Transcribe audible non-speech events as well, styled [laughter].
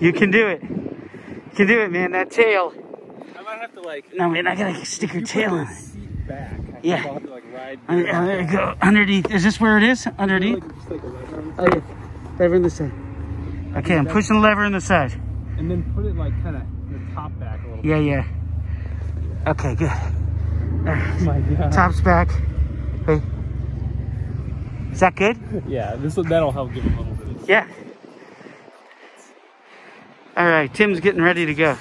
You can do it. You can do it, man. That tail. I might have to like. No, man, I gotta stick your you tail on. seat back. I Yeah. Have to like ride. I'm, I'm go underneath. Is this where it is? Underneath? Like, just like lever on the Oh, yeah. Lever in the side. Okay, I'm pushing the lever in the side. and then put it like kind of the top back a little. Bit. Yeah, yeah. Okay, good. Oh my god. Top's back. Wait. Is that good? [laughs] Yeah, this will, that'll help give a little bit. Of Yeah. All right, Tim's getting ready to go.